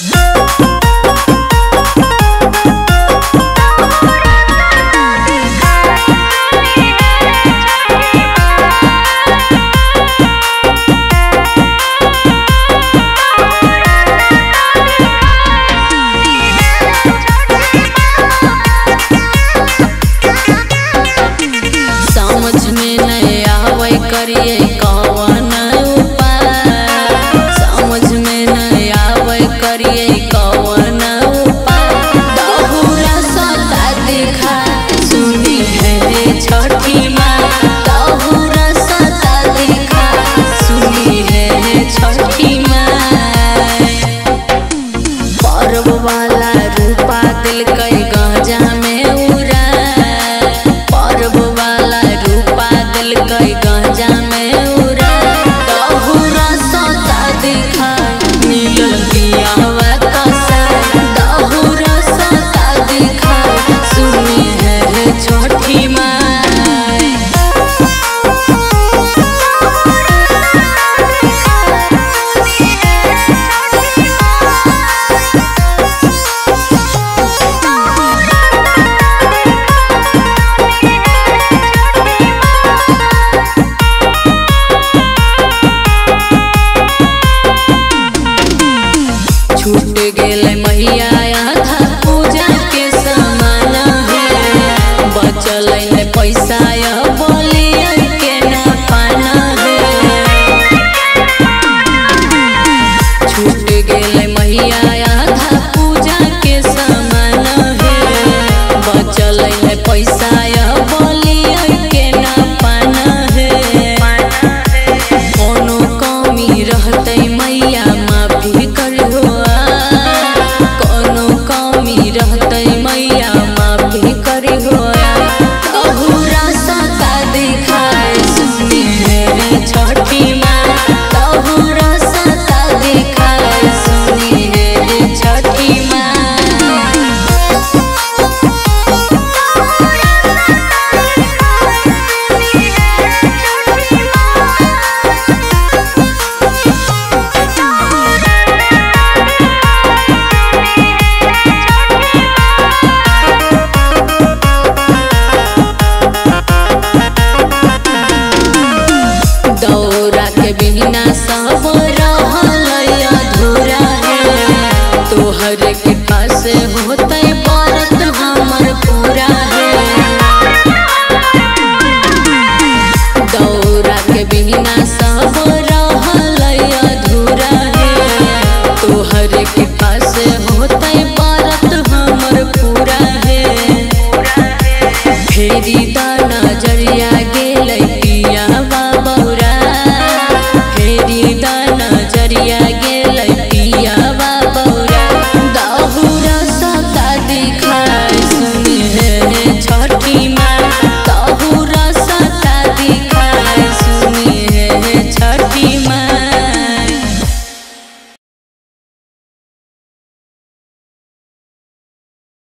Yeah. it like बिना सब अधूरा है। तोहर के पास होते बारत हमर पूरा है। दौरा के बिना